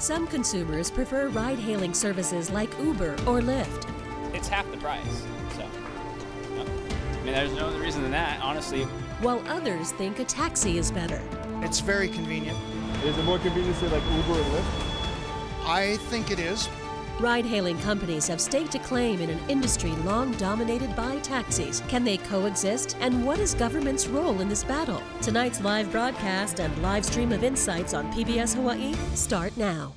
Some consumers prefer ride hailing services like Uber or Lyft. It's half the price, so. no. I mean, there's no other reason than that, honestly. While others think a taxi is better. It's very convenient. Is it more convenient to say like Uber or Lyft? I think it is. Ride hailing companies have staked a claim in an industry long dominated by taxis. Can they coexist? And what is government's role in this battle? Tonight's live broadcast and live stream of insights on PBS Hawaii start now.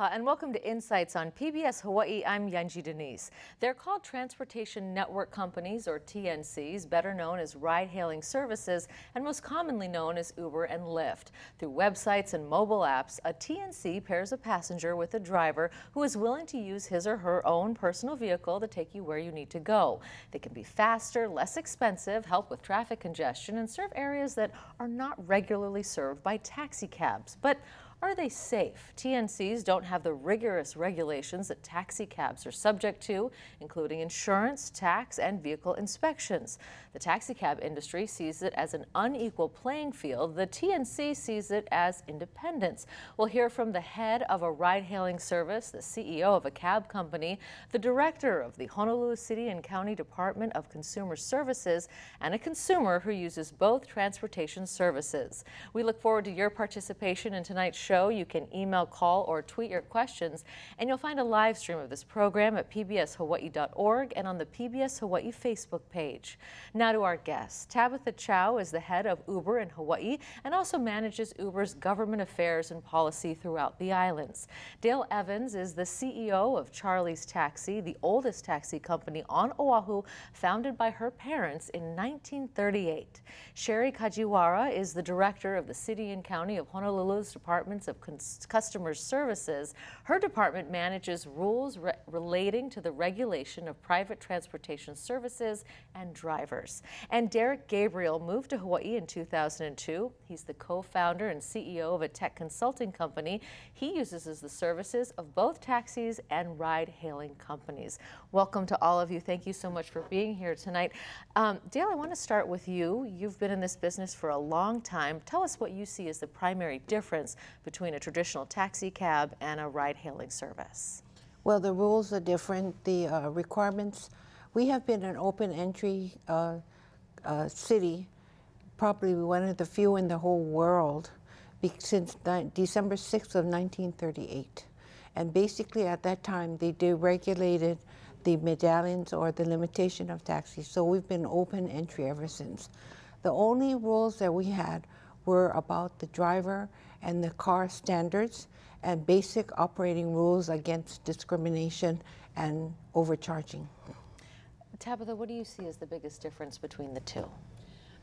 Aloha and welcome to Insights on PBS Hawaii. I'm Yunji de Nies. They're called Transportation Network Companies or TNCs, better known as ride hailing services and most commonly known as Uber and Lyft. Through websites and mobile apps, a TNC pairs a passenger with a driver who is willing to use his or her own personal vehicle to take you where you need to go. They can be faster, less expensive, help with traffic congestion, and serve areas that are not regularly served by taxi cabs. But are they safe? TNCs don't have the rigorous regulations that taxi cabs are subject to, including insurance, tax, and vehicle inspections. The taxi cab industry sees it as an unequal playing field. The TNC sees it as independence. We'll hear from the head of a ride-hailing service, the CEO of a cab company, the director of the Honolulu City and County Department of Consumer Services, and a consumer who uses both transportation services. We look forward to your participation in tonight's show show. You can email, call, or tweet your questions, and you'll find a live stream of this program at pbshawaii.org and on the PBS Hawaii Facebook page. Now to our guests. Tabitha Chow is the head of Uber in Hawaii and also manages Uber's government affairs and policy throughout the islands. Dale Evans is the CEO of Charlie's Taxi, the oldest taxi company on Oahu, founded by her parents in 1938. Sheri Kajiwara is the director of the City and County of Honolulu's Department Of Customer Services, her department manages rules re relating to the regulation of private transportation services and drivers. And Derek Gabriel moved to Hawaii in 2002. He's the co-founder and CEO of a tech consulting company. He uses the services of both taxis and ride-hailing companies. Welcome to all of you. Thank you so much for being here tonight. Um, Dale, I want to start with you. You've been in this business for a long time. Tell us what you see as the primary difference between a traditional taxi cab and a ride-hailing service? Well, the rules are different. The uh, requirements, we have been an open entry uh, uh, city, probably one of the few in the whole world, since December 6th of 1938. And basically at that time, they deregulated the medallions or the limitation of taxis. So we've been open entry ever since. The only rules that we had were about the driver and the car standards and basic operating rules against discrimination and overcharging. Tabitha, what do you see as the biggest difference between the two?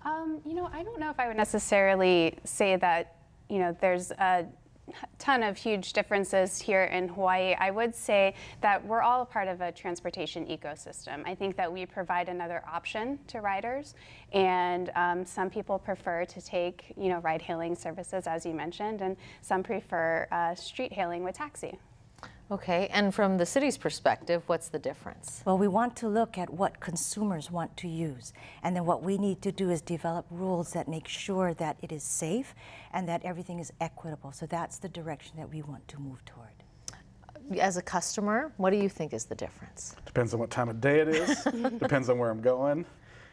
Um, you know, I don't know if I would necessarily say that, you know, there's a ton of huge differences here in Hawaii. I would say that we're all part of a transportation ecosystem. I think that we provide another option to riders, and um, some people prefer to take, you know, ride-hailing services, as you mentioned, and some prefer uh, street hailing with taxi. Okay, and from the city's perspective, what's the difference? Well, we want to look at what consumers want to use. And then what we need to do is develop rules that make sure that it is safe and that everything is equitable. So that's the direction that we want to move toward. As a customer, what do you think is the difference? Depends on what time of day it is, depends on where I'm going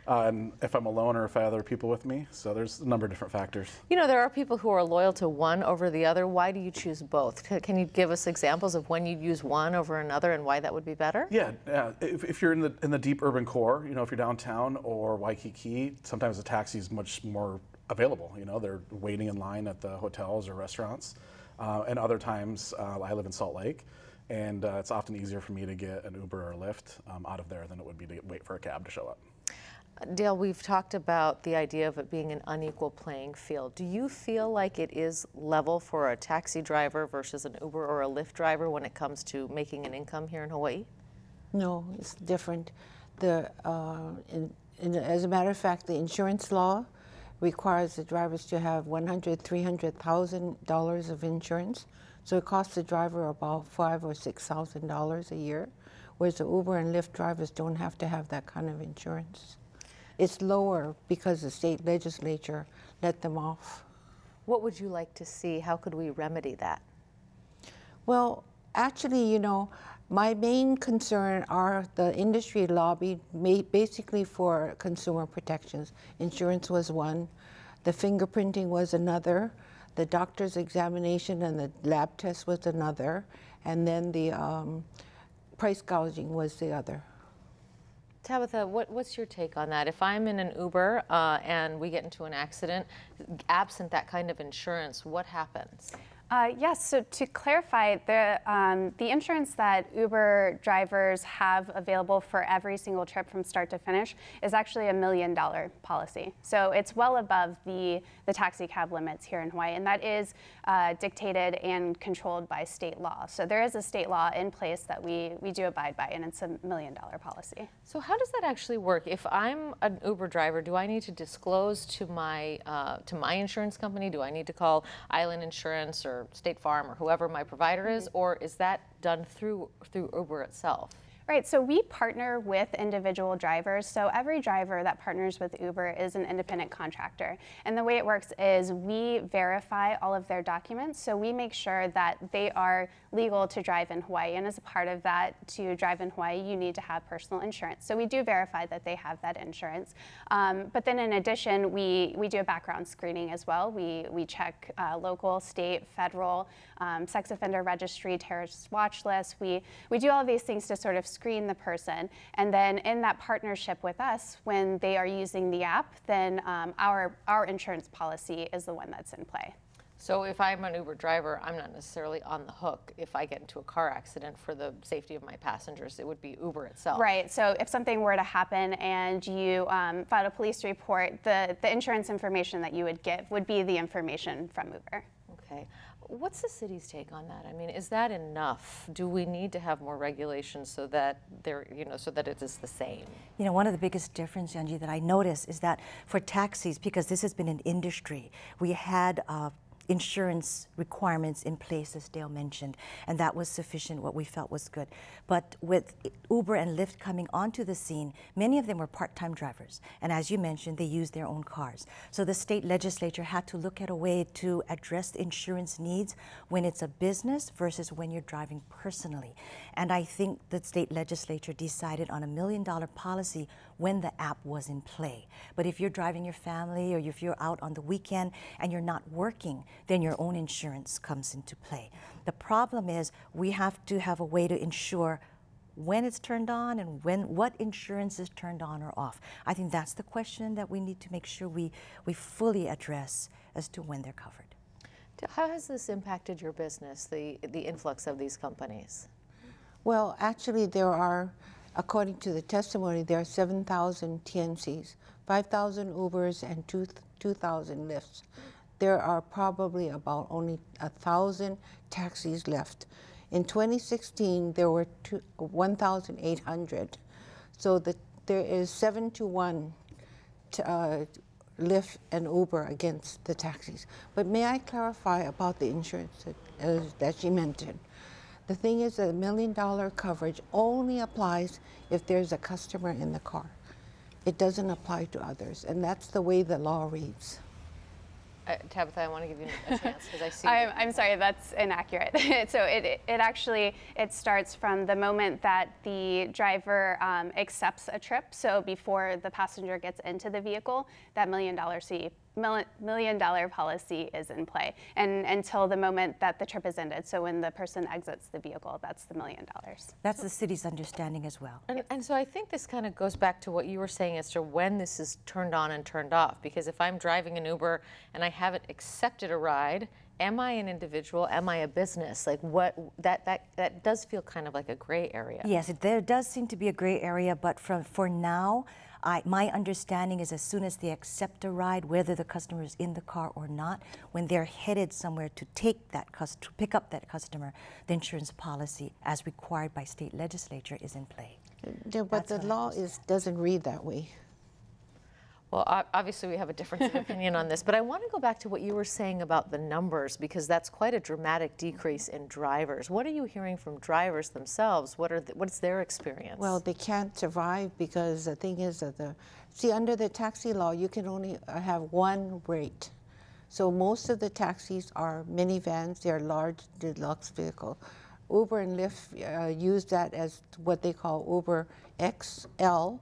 uh, and if I'm alone or if I have other people with me. So there's a number of different factors. You know, there are people who are loyal to one over the other. Why do you choose both? Can you give us examples of when you'd use one over another and why that would be better? Yeah, uh, if, if, you're in the in the deep urban core, you know, if you're downtown or Waikiki, sometimes the taxi is much more available. You know, they're waiting in line at the hotels or restaurants. Uh, and other times, uh, I live in Salt Lake and uh, it's often easier for me to get an Uber or a Lyft um, out of there than it would be to wait for a cab to show up. Dale, we've talked about the idea of it being an unequal playing field. Do you feel like it is level for a taxi driver versus an Uber or a Lyft driver when it comes to making an income here in Hawaii? No, it's different. The, uh, in, in, as a matter of fact, the insurance law requires the drivers to have $100,000, $300,000 of insurance So it costs the driver about five or six thousand dollars a year, whereas the Uber and Lyft drivers don't have to have that kind of insurance. It's lower because the state legislature let them off. What would you like to see? How could we remedy that? Well, actually, you know, my main concern are the industry lobbied ma- basically for consumer protections. Insurance was one, the fingerprinting was another, the doctor's examination and the lab test was another, and then the um, price gouging was the other. Tabitha, what, what's your take on that? If I'm in an Uber uh, and we get into an accident, absent that kind of insurance, what happens? Uh, yes, so to clarify, the, um, the insurance that Uber drivers have available for every single trip from start to finish is actually a million dollar policy. So it's well above the, the taxi cab limits here in Hawaii, and that is uh, dictated and controlled by state law. So there is a state law in place that we, we do abide by, and it's a million dollar policy. So how does that actually work? If I'm an Uber driver, do I need to disclose to my uh, to my insurance company? Do I need to call Island Insurance or State Farm or whoever my provider is, mm-hmm. or is that done through through Uber itself? Right, so we partner with individual drivers. So every driver that partners with Uber is an independent contractor. And the way it works is we verify all of their documents. So we make sure that they are legal to drive in Hawaii. And as a part of that, to drive in Hawaii, you need to have personal insurance. So we do verify that they have that insurance. Um, but then in addition, we, we do a background screening as well. We, we check uh, local, state, federal, um, sex offender registry, terrorist watch list. We, we do all of these things to sort of screen the person. And then in that partnership with us, when they are using the app, then um, our, our insurance policy is the one that's in play. So if I'm an Uber driver, I'm not necessarily on the hook if I get into a car accident for the safety of my passengers. It would be Uber itself. Right. So if something were to happen and you um, filed a police report, the, the insurance information that you would give would be the information from Uber. Okay. What's the city's take on that? I mean, is that enough? Do we need to have more regulations so that there, you know, so that it is the same? You know, one of the biggest differences, Yunji, that I notice is that for taxis, because this has been an industry, we had uh, insurance requirements in place, as Dale mentioned, and that was sufficient, what we felt was good. But with Uber and Lyft coming onto the scene, many of them were part time drivers. And as you mentioned, they used their own cars. So the state legislature had to look at a way to address the insurance needs when it's a business versus when you're driving personally. And I think the state legislature decided on a million dollar policy when the app was in play. But if you're driving your family or if you're out on the weekend and you're not working, then your own insurance comes into play. The problem is we have to have a way to ensure when it's turned on and when what insurance is turned on or off. I think that's the question that we need to make sure we, we fully address as to when they're covered. How has this impacted your business, the, the influx of these companies? Well, actually, there are, according to the testimony, there are 7,000 TNCs, 5,000 Ubers, and 2,000 Lyfts. There are probably about only 1,000 taxis left. In 2016, there were 1,800. So the, there is 7 to 1 to, uh, Lyft and Uber against the taxis. But may I clarify about the insurance that, uh, that she mentioned? The thing is that million dollar coverage only applies if there's a customer in the car. It doesn't apply to others, and that's the way the law reads. Uh, Tabitha, I want to give you a chance because I see. I'm, I'm, sorry, that's inaccurate. so it, it, it, actually it starts from the moment that the driver um, accepts a trip. So before the passenger gets into the vehicle, that million dollar fee million dollar policy is in play and until the moment that the trip is ended. So when the person exits the vehicle that's the million dollars. That's the city's understanding as well. And, and, so i think this kind of goes back to what you were saying as to when this is turned on and turned off. Because if i'm driving an uber and i haven't accepted a ride am i an individual? Am i a business? Like what that that that does feel kind of like a gray area. Yes there does seem to be a gray area but from for now I, my understanding is as soon as they accept a ride, whether the customer is in the car or not, when they're headed somewhere to take that to pick up that customer, the insurance policy, as required by state legislature, is in play. Yeah, but That's the law is doesn't read that way. Well, obviously we have a difference of opinion on this, but I want to go back to what you were saying about the numbers because that's quite a dramatic decrease in drivers. What are you hearing from drivers themselves? What are the, what's their experience? Well, they can't survive because the thing is that the see under the taxi law you can only uh, have one rate. So most of the taxis are minivans. They're large deluxe vehicle. Uber and Lyft uh, use that as what they call Uber XL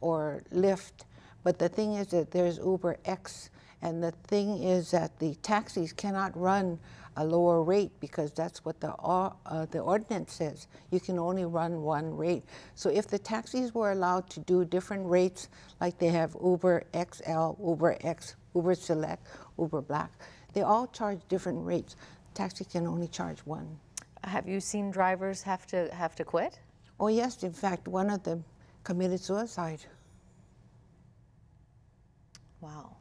or Lyft but the thing is that there's Uber X, and the thing is that the taxis cannot run a lower rate because that's what the, uh, the ordinance says. You can only run one rate. So if the taxis were allowed to do different rates, like they have Uber XL, Uber X, Uber Select, Uber Black, they all charge different rates. Taxi can only charge one. Have you seen drivers have to have to quit? Oh yes, in fact, one of them committed suicide. Wow.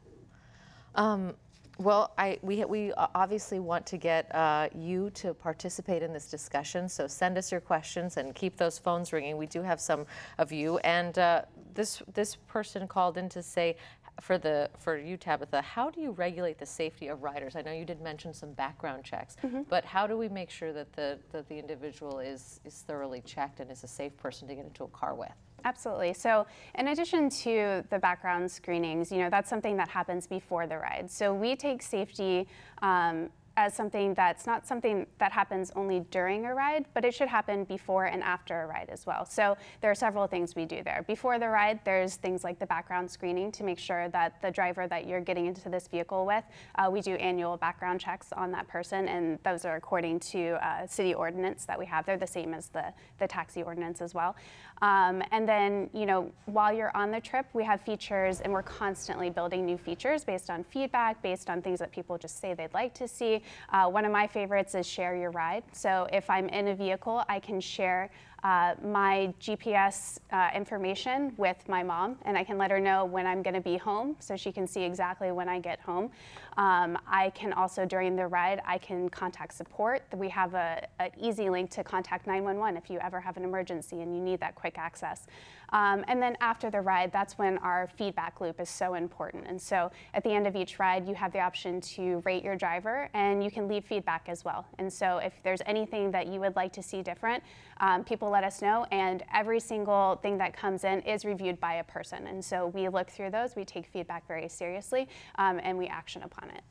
Um, well, I, we, we obviously want to get uh, you to participate in this discussion, so send us your questions and keep those phones ringing. We do have some of you. And uh, this, this person called in to say, for the for you Tabitha, how do you regulate the safety of riders? I know you did mention some background checks, mm -hmm. but how do we make sure that the that the individual is is thoroughly checked and is a safe person to get into a car with? Absolutely. So in addition to the background screenings, you know, that's something that happens before the ride. So we take safety um, as something that's not something that happens only during a ride, but it should happen before and after a ride as well. So there are several things we do there. Before the ride, there's things like the background screening to make sure that the driver that you're getting into this vehicle with, uh, we do annual background checks on that person, and those are according to uh, city ordinance that we have. They're the same as the, the taxi ordinance as well. Um, and then, you know, while you're on the trip, we have features, and we're constantly building new features based on feedback, based on things that people just say they'd like to see. Uh, one of my favorites is share your ride. So if I'm in a vehicle, I can share uh, my GPS uh, information with my mom, and I can let her know when I'm going to be home so she can see exactly when I get home. Um, I can also, during the ride, I can contact support. We have an easy link to contact 911 if you ever have an emergency and you need that quick access. Um, and then after the ride, that's when our feedback loop is so important. And so at the end of each ride, you have the option to rate your driver and you can leave feedback as well. And so if there's anything that you would like to see different, um, people let us know. And every single thing that comes in is reviewed by a person. And so we look through those, we take feedback very seriously, um, and we action upon it.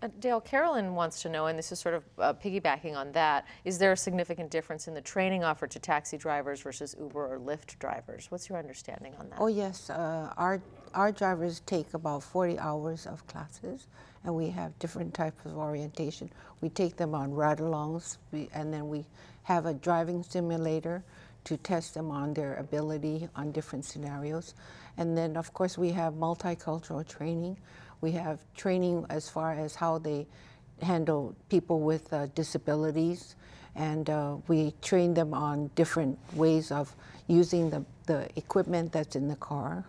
Uh, Dale, Carolyn wants to know, and this is sort of uh, piggybacking on that, is there a significant difference in the training offered to taxi drivers versus Uber or Lyft drivers? What's your understanding on that? Oh, yes. Uh, our, our drivers take about 40 hours of classes, and we have different types of orientation. We take them on ride-alongs, and then we have a driving simulator to test them on their ability on different scenarios. And then, of course, we have multicultural training we have training as far as how they handle people with uh, disabilities, and uh, we train them on different ways of using the, the equipment that's in the car.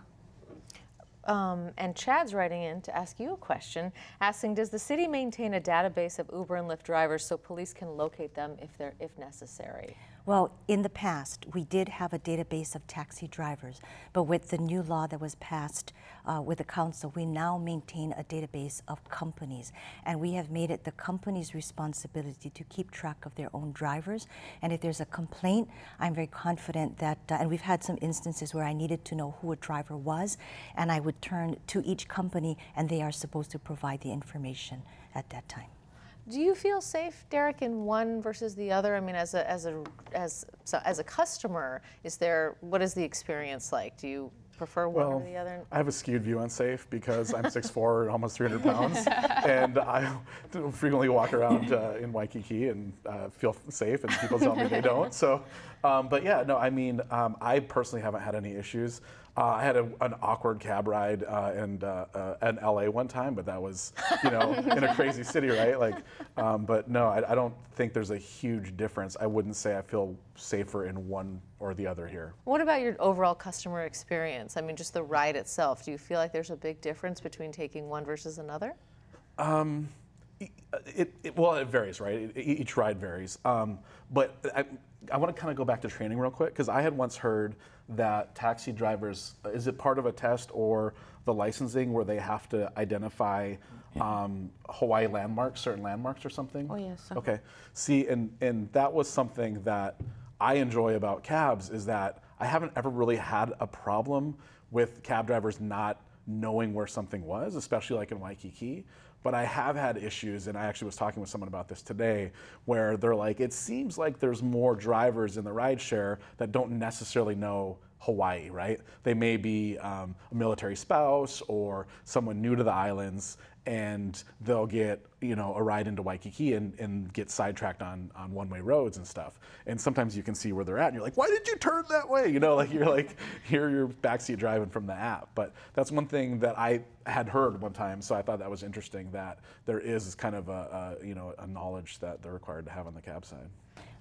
Um, and Chad's writing in to ask you a question, asking, does the city maintain a database of Uber and Lyft drivers so police can locate them if they're if necessary? Well, in the past, we did have a database of taxi drivers, but with the new law that was passed uh, with the council, we now maintain a database of companies, and we have made it the company's responsibility to keep track of their own drivers. And if there's a complaint, I'm very confident that, uh, and we've had some instances where I needed to know who a driver was, and I would turn to each company, and they are supposed to provide the information at that time. Do you feel safe, Derek, in one versus the other? I mean, as a as a as so as a customer, is there what is the experience like? Do you prefer one well, or the other? I have a skewed view on safe because I'm 6'4", and almost 300 pounds, and I frequently walk around uh, in Waikiki and uh, feel safe, and people tell me they don't. So, um, but yeah, no, I mean, um, I personally haven't had any issues. Uh, I had a, an awkward cab ride uh, in, uh, uh in LA one time, but that was, you know, in a crazy city, right? Like, um, but no, I, I, don't think there's a huge difference. I wouldn't say I feel safer in one or the other here. What about your overall customer experience? I mean, just the ride itself. Do you feel like there's a big difference between taking one versus another? Um, It, it, well, it varies, right? It, each ride varies. Um, but I, I want to kind of go back to training real quick because I had once heard that taxi drivers is it part of a test or the licensing where they have to identify um, Hawaii landmarks, certain landmarks or something? Oh, yes. Okay. See, and and that was something that I enjoy about cabs is that I haven't ever really had a problem with cab drivers not knowing where something was, especially like in Waikiki. But I have had issues, and I actually was talking with someone about this today, where they're like, it seems like there's more drivers in the rideshare that don't necessarily know Hawaii, right? They may be um, a military spouse or someone new to the islands, and they'll get you know a ride into Waikiki and, and get sidetracked on on one way roads and stuff. And sometimes you can see where they're at, and you're like, why did you turn that way? You know, like you're like here you're backseat driving from the app. But that's one thing that I had heard one time, so I thought that was interesting that there is kind of a, a you know a knowledge that they're required to have on the cab side.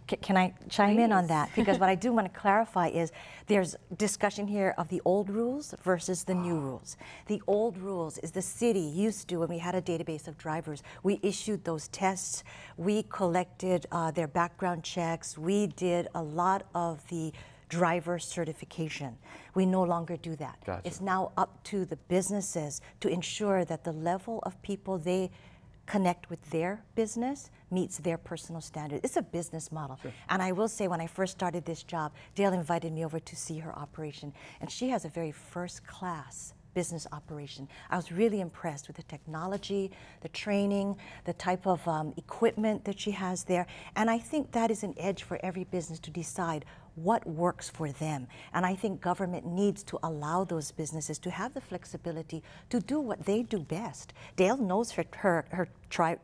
Can I chime Please. in on that? Because what I do want to clarify is there's discussion here of the old rules versus the new rules. The old rules is the city used to, when we had a database of drivers, we issued those tests, we collected uh, their background checks, we did a lot of the driver certification. We no longer do that. Gotcha. It's now up to the businesses to ensure that the level of people they connect with their business meets their personal standard. It's a business model. Sure. And I will say, when I first started this job, Dale invited me over to see her operation, and she has a very first class business operation. I was really impressed with the technology, the training, the type of um, equipment that she has there. And I think that is an edge for every business to decide what works for them. And I think government needs to allow those businesses to have the flexibility to do what they do best. Dale knows her, her, her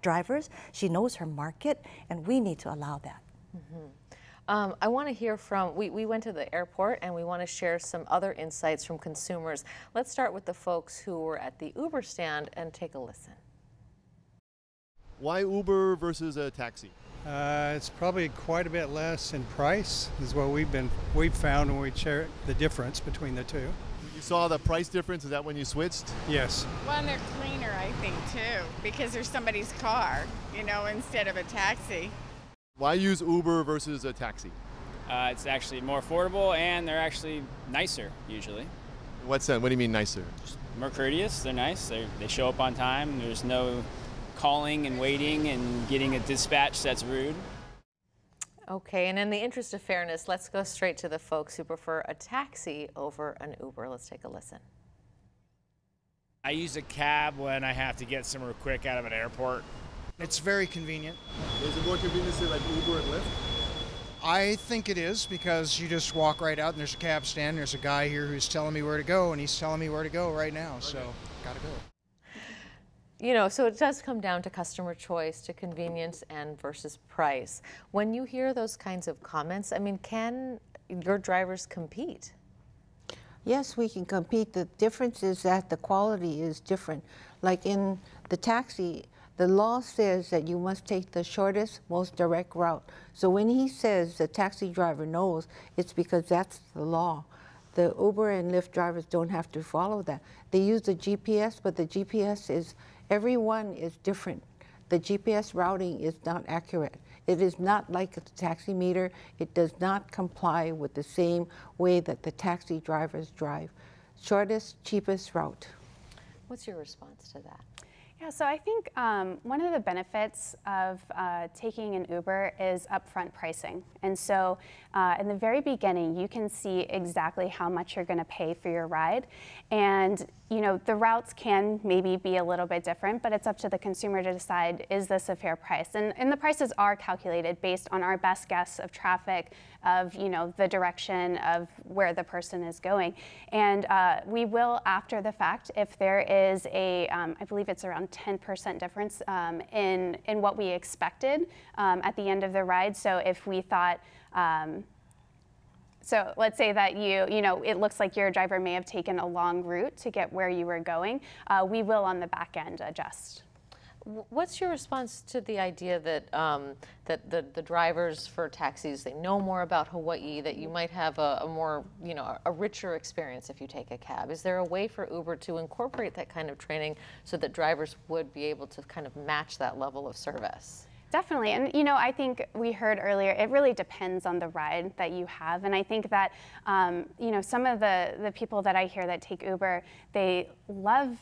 drivers, she knows her market, and we need to allow that. Mm -hmm. Um, I want to hear from, we, we went to the airport and we want to share some other insights from consumers. Let's start with the folks who were at the Uber stand and take a listen. Why Uber versus a taxi? Uh, it's probably quite a bit less in price, is what we've been we've found when we share the difference between the two. You saw the price difference. Is that when you switched? Yes. Well, and they're cleaner, I think, too, because there's somebody's car, you know, instead of a taxi. Why use Uber versus a taxi? Uh, it's actually more affordable, and they're actually nicer usually. In what sense? What do you mean nicer? Just more courteous. They're nice. They they show up on time. There's no calling and waiting and getting a dispatch that's rude. Okay, and in the interest of fairness, let's go straight to the folks who prefer a taxi over an Uber. Let's take a listen. I use a cab when I have to get somewhere quick out of an airport. It's very convenient. Is it more convenient to like Uber and Lyft? I think it is because you just walk right out and there's a cab stand. There's a guy here who's telling me where to go, and he's telling me where to go right now. Okay. So, gotta go you know, so it does come down to customer choice, to convenience and versus price. When you hear those kinds of comments, I mean, can your drivers compete? Yes, we can compete. The difference is that the quality is different. Like in the taxi, the law says that you must take the shortest, most direct route. So when he says the taxi driver knows, it's because that's the law. The Uber and Lyft drivers don't have to follow that. They use the GPS, but the GPS is Everyone is different. The GPS routing is not accurate. It is not like a taxi meter. It does not comply with the same way that the taxi drivers drive. Shortest, cheapest route. What's your response to that? Yeah, so I think um, one of the benefits of uh, taking an Uber is upfront pricing. And so uh, in the very beginning, you can see exactly how much you're going to pay for your ride. And you know, the routes can maybe be a little bit different, but it's up to the consumer to decide, is this a fair price? And, and the prices are calculated based on our best guess of traffic, of, you know, the direction of where the person is going. And uh, we will, after the fact, if there is a, um, I believe it's around 10% difference um, in, in what we expected um, at the end of the ride. So if we thought, um, so let's say that you, you know, it looks like your driver may have taken a long route to get where you were going. Uh, we will on the back end adjust. What's your response to the idea that um, that the, the drivers for taxis they know more about Hawaii, that you might have a, a more you know a richer experience if you take a cab? Is there a way for Uber to incorporate that kind of training so that drivers would be able to kind of match that level of service? Definitely. And, you know, I think we heard earlier, it really depends on the ride that you have. And I think that, um, you know, some of the, the people that I hear that take Uber, they love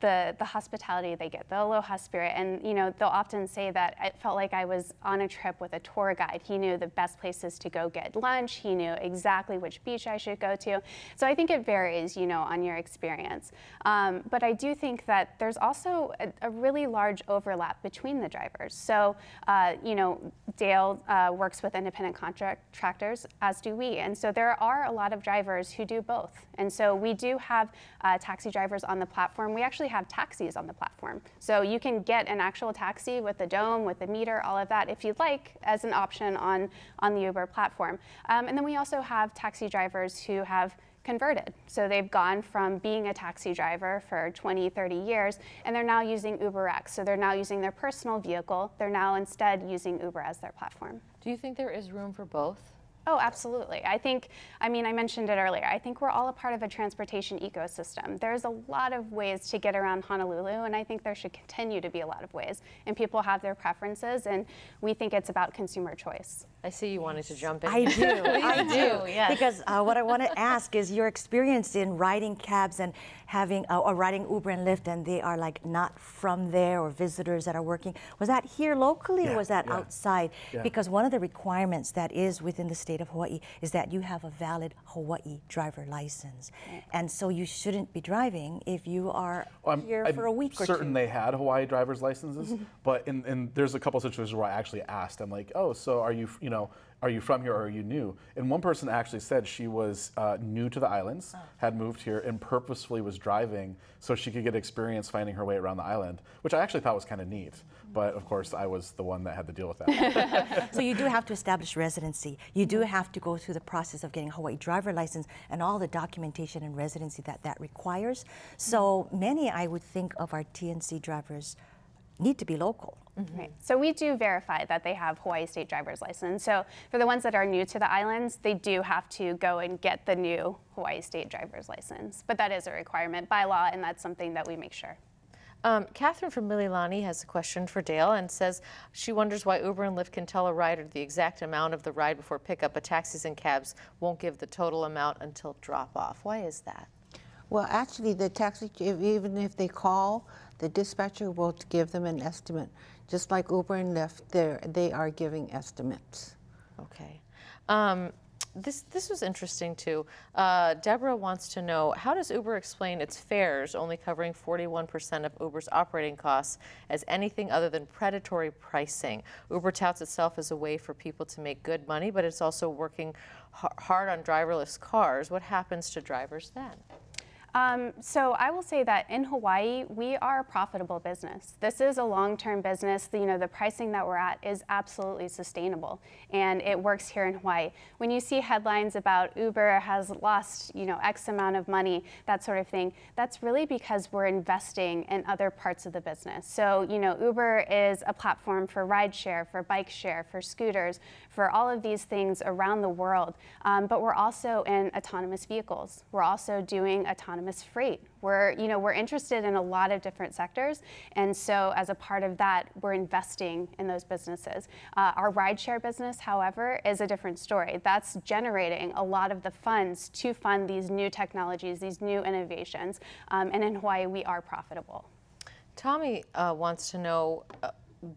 the, the hospitality they get, the aloha spirit. And, you know, they'll often say that it felt like I was on a trip with a tour guide. He knew the best places to go get lunch. He knew exactly which beach I should go to. So I think it varies, you know, on your experience. Um, but I do think that there's also a, a really large overlap between the drivers. So, uh, you know, Dale uh, works with independent contractors, as do we. And so there are a lot of drivers who do both. And so we do have uh, taxi drivers on the platform. We actually have taxis on the platform. So you can get an actual taxi with the dome, with the meter, all of that, if you'd like, as an option on, on the Uber platform. Um, and then we also have taxi drivers who have converted. So they've gone from being a taxi driver for 20, 30 years, and they're now using UberX. So they're now using their personal vehicle. They're now instead using Uber as their platform. Do you think there is room for both? Oh, absolutely. I think, I mean, I mentioned it earlier. I think we're all a part of a transportation ecosystem. There's a lot of ways to get around Honolulu, and I think there should continue to be a lot of ways. And people have their preferences, and we think it's about consumer choice. I see you wanted to jump in. I do. I do, do. yes. Because uh, what I want to ask is your experience in riding cabs and having uh, or riding Uber and Lyft, and they are like not from there or visitors that are working. Was that here locally, Yeah, or was that yeah. outside? Yeah. Because one of the requirements that is within the state of Hawaii is that you have a valid Hawaii driver license, and so you shouldn't be driving if you are Well, I'm- here I'm for a week or certain two. they had Hawaii driver's licenses, but in, in there's a couple situations where I actually asked. I'm like, oh, so are you, you know, are you from here or are you new? And one person actually said she was uh, new to the islands, had moved here, and purposefully was driving so she could get experience finding her way around the island, which I actually thought was kind of neat. But of course, I was the one that had to deal with that. so you do have to establish residency. You do have to go through the process of getting a Hawaii driver license and all the documentation and residency that that requires. So many, I would think, of our TNC drivers need to be local. Right. So we do verify that they have Hawaii State driver's license. So for the ones that are new to the islands, they do have to go and get the new Hawaii State driver's license. But that is a requirement by law, and that's something that we make sure. Um, Catherine from Mililani has a question for Dale and says she wonders why Uber and Lyft can tell a rider the exact amount of the ride before pickup, but taxis and cabs won't give the total amount until drop off. Why is that? Well, actually, the taxi, if, even if they call, the dispatcher will give them an estimate. Just like Uber and Lyft, they are giving estimates. Okay. Um, this this was interesting too. Uh, Deborah wants to know how does Uber explain its fares only covering 41% of Uber's operating costs as anything other than predatory pricing? Uber touts itself as a way for people to make good money, but it's also working hard on driverless cars. What happens to drivers then? Um, so I will say that in Hawaii, we are a profitable business. This is a long-term business. The, you know, the pricing that we're at is absolutely sustainable, and it works here in Hawaii. When you see headlines about Uber has lost, you know, X amount of money, that sort of thing, that's really because we're investing in other parts of the business. So, you know, Uber is a platform for rideshare, for bike share, for scooters, for all of these things around the world. Um, but we're also in autonomous vehicles. We're also doing autonomous freight. We're, you know, we're interested in a lot of different sectors, and so as a part of that, we're investing in those businesses. Uh, our rideshare business, however, is a different story. That's generating a lot of the funds to fund these new technologies, these new innovations, um, and in Hawaii, we are profitable. Tommy uh, wants to know. Uh,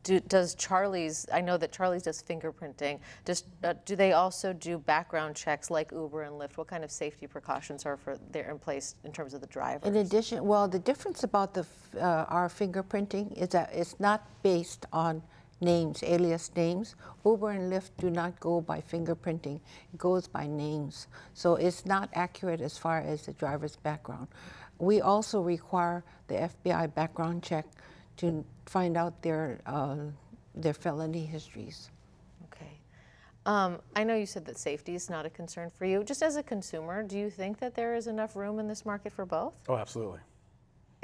do, does Charlie's? I know that Charlie's does fingerprinting. Does uh, do they also do background checks like Uber and Lyft? What kind of safety precautions are for there in place in terms of the driver? In addition, well, the difference about the uh, our fingerprinting is that it's not based on names, alias names. Uber and Lyft do not go by fingerprinting; it goes by names. So it's not accurate as far as the driver's background. We also require the FBI background check to find out their uh, their felony histories. Okay. Um, I know you said that safety is not a concern for you. Just as a consumer, do you think that there is enough room in this market for both? oh, absolutely.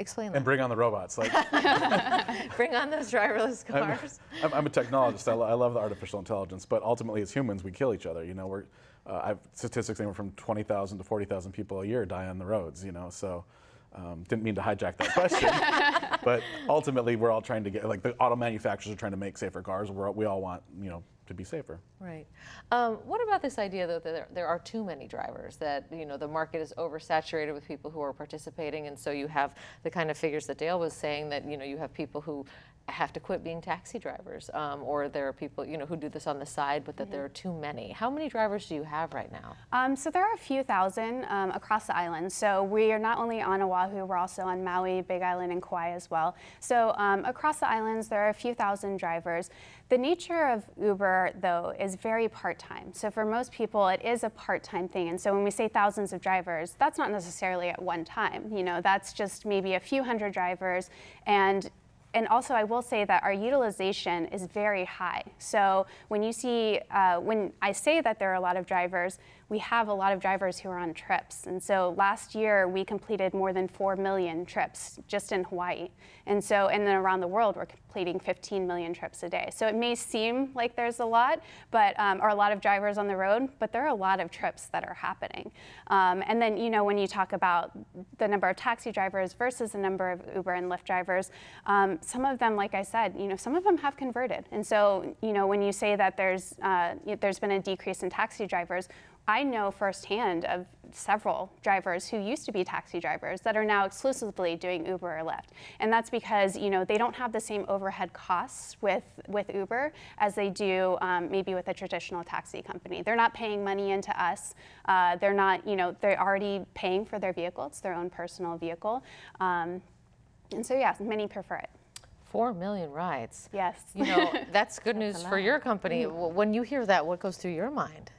Explain that. And bring on the robots. Like, bring on those driverless cars. I'm, I'm a technologist. I, lo- I love the artificial intelligence, but ultimately, as humans, we kill each other. You know, we're uh, I've statistics anywhere from 20,000 to 40,000 people a year die on the roads. You know, so um, didn't mean to hijack that question, but ultimately, we're all trying to get like the auto manufacturers are trying to make safer cars. We're, we all want you know to be safer. Right. Um, what about this idea, though, that there, there, are too many drivers, that, you know, the market is oversaturated with people who are participating, and so you have the kind of figures that Dale was saying, that, you know, you have people who have to quit being taxi drivers, um, or there are people, you know, who do this on the side, but that mm -hmm. there are too many. How many drivers do you have right now? Um, so there are a few thousand um, across the island. So we are not only on Oahu, we're also on Maui, Big Island, and Kauai as well. So um, across the islands, there are a few thousand drivers. The nature of Uber, though, is very part-time. So for most people, it is a part-time thing. And so when we say thousands of drivers, that's not necessarily at one time. You know, that's just maybe a few hundred drivers, and and also I will say that our utilization is very high. So when you see, uh, when I say that there are a lot of drivers, we have a lot of drivers who are on trips. And so last year we completed more than 4 million trips just in Hawaii. And so, and then around the world, we're completing 15 million trips a day. So it may seem like there's a lot, but, um, or a lot of drivers on the road, but there are a lot of trips that are happening. Um, and then, you know, when you talk about the number of taxi drivers versus the number of Uber and Lyft drivers, um, some of them, like I said, you know, some of them have converted. And so, you know, when you say that there's, uh, there's been a decrease in taxi drivers, I know firsthand of several drivers who used to be taxi drivers that are now exclusively doing Uber or Lyft. And that's because you know they don't have the same overhead costs with, with Uber as they do um, maybe with a traditional taxi company. They're not paying money into us. Uh, they're not, you know, they're already paying for their vehicle. It's their own personal vehicle. Um, and so yes, many prefer it. Four million rides. Yes. You know, that's good news for your company. When you hear that, what goes through your mind?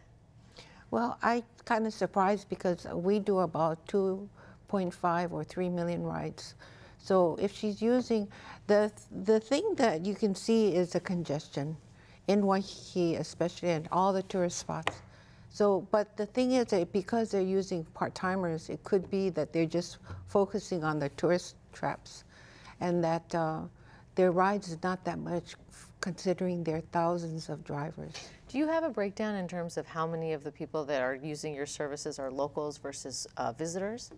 Well, I kind of surprised because we do about 2.5 or 3 million rides. So if she's using, the, the thing that you can see is the congestion in Waikiki, especially in all the tourist spots. So, but the thing is that because they're using part-timers, it could be that they're just focusing on the tourist traps and that uh, their rides is not that much considering there are thousands of drivers. Do you have a breakdown in terms of how many of the people that are using your services are locals versus uh, visitors?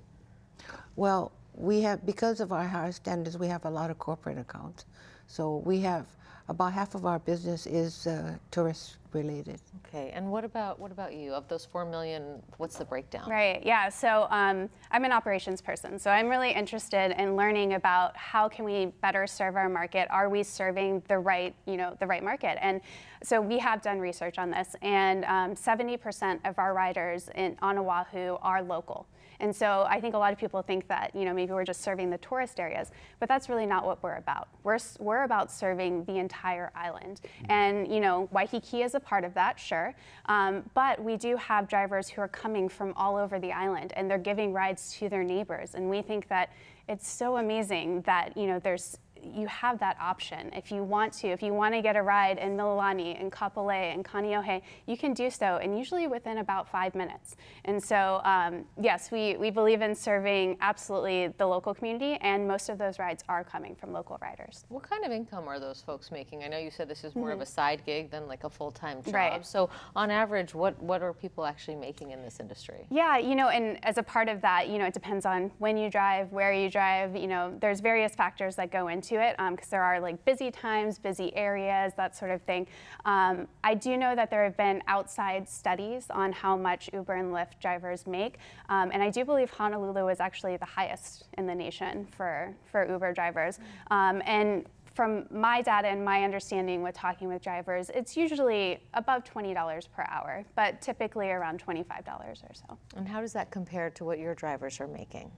Well, we have, because of our higher standards, we have a lot of corporate accounts. So we have about half of our business is uh, tourist related. Okay, and what about what about you? Of those four million, what's the breakdown? Right. Yeah. So um, I'm an operations person, so I'm really interested in learning about how can we better serve our market. Are we serving the right, you know, the right market? And so we have done research on this, and 70% um, of our riders in on Oahu are local. And so I think a lot of people think that, you know, maybe we're just serving the tourist areas, but that's really not what we're about. We're, we're about serving the entire island. And, you know, Waikiki is a part of that, sure. Um, but we do have drivers who are coming from all over the island and they're giving rides to their neighbors. And we think that it's so amazing that, you know, there's you have that option. If you want to, if you want to get a ride in Mililani and Kapolei and Kaneohe, you can do so, and usually within about five minutes. And so, um, yes, we, we believe in serving absolutely the local community, and most of those rides are coming from local riders. What kind of income are those folks making? I know you said this is more mm -hmm. of a mm-hmm. side gig than like a full-time job. Right. So on average, what, what are people actually making in this industry? Yeah, you know, and as a part of that, you know, it depends on when you drive, where you drive, you know, there's various factors that go into it because um, there are like busy times, busy areas, that sort of thing. Um, I do know that there have been outside studies on how much Uber and Lyft drivers make, um, and I do believe Honolulu is actually the highest in the nation for, for Uber drivers. And from my data and my understanding with talking with drivers, it's usually above $20 per hour, but typically around $25 or so. And how does that compare to what your drivers are making?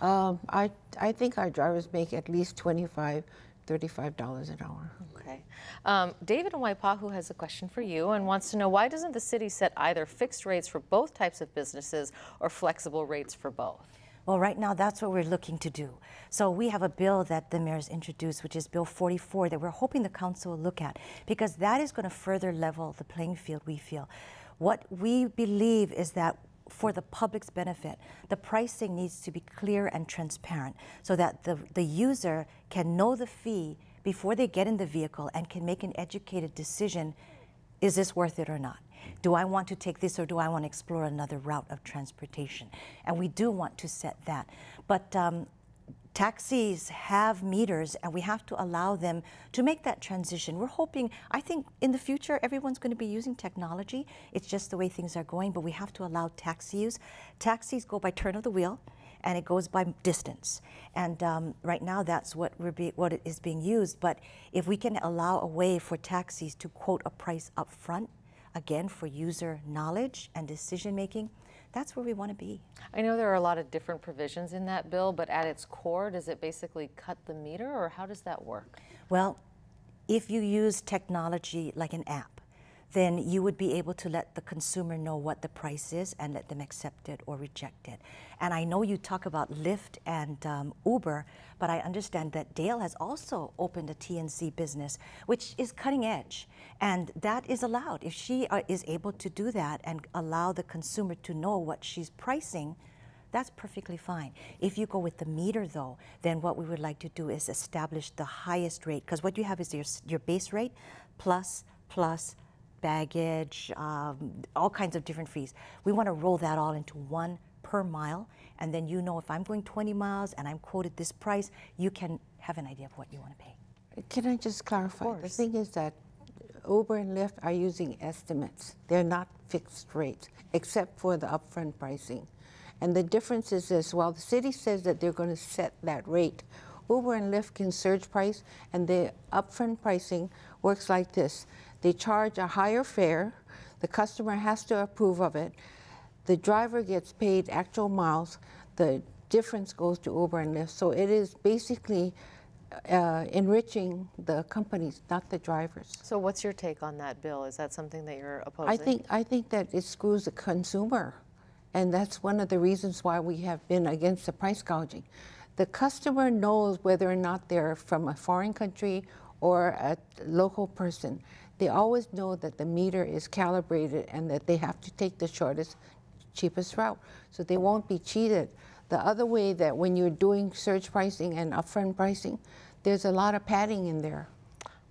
Um, I, I think our drivers make at least 25 $35 an hour. Okay. Um, David in Waipahu has a question for you and wants to know why doesn't the city set either fixed rates for both types of businesses or flexible rates for both? Well, right now, that's what we're looking to do. So we have a bill that the mayor's introduced, which is Bill 44, that we're hoping the council will look at, because that is going to further level the playing field, we feel. What we believe is that for the public's benefit, the pricing needs to be clear and transparent so that the, the user can know the fee before they get in the vehicle and can make an educated decision is this worth it or not? Do I want to take this or do I want to explore another route of transportation? And we do want to set that. But um, taxis have meters and we have to allow them to make that transition. We're hoping, I think in the future, everyone's going to be using technology. It's just the way things are going, but we have to allow taxi use. Taxis go by turn of the wheel and it goes by distance. And um, right now, that's what, we're be, what is being used. But if we can allow a way for taxis to quote a price up front, again, for user knowledge and decision making, that's where we want to be. I know there are a lot of different provisions in that bill, but at its core, does it basically cut the meter or how does that work? Well, if you use technology like an app, then you would be able to let the consumer know what the price is and let them accept it or reject it. And I know you talk about Lyft and um, Uber, but I understand that Dale has also opened a TNC business, which is cutting edge. And that is allowed. If she uh, is able to do that and allow the consumer to know what she's pricing, that's perfectly fine. If you go with the meter though, then what we would like to do is establish the highest rate, because what you have is your, your base rate plus, plus, baggage, um, all kinds of different fees. We want to roll that all into one per mile, and then you know if I'm going 20 miles and I'm quoted this price, you can have an idea of what you want to pay. Can I just clarify? The thing is that Uber and Lyft are using estimates. They're not fixed rates, except for the upfront pricing. And the difference is this, while the city says that they're going to set that rate, Uber and Lyft can surge price, and the upfront pricing works like this. They charge a higher fare. The customer has to approve of it. The driver gets paid actual miles. The difference goes to Uber and Lyft. So it is basically uh, enriching the companies, not the drivers. So what's your take on that bill? Is that something that you're opposing? I think I think that it screws the consumer, and that's one of the reasons why we have been against the price gouging. The customer knows whether or not they're from a foreign country or a local person they always know that the meter is calibrated and that they have to take the shortest, cheapest route. So they won't be cheated. The other way that when you're doing surge pricing and upfront pricing, there's a lot of padding in there.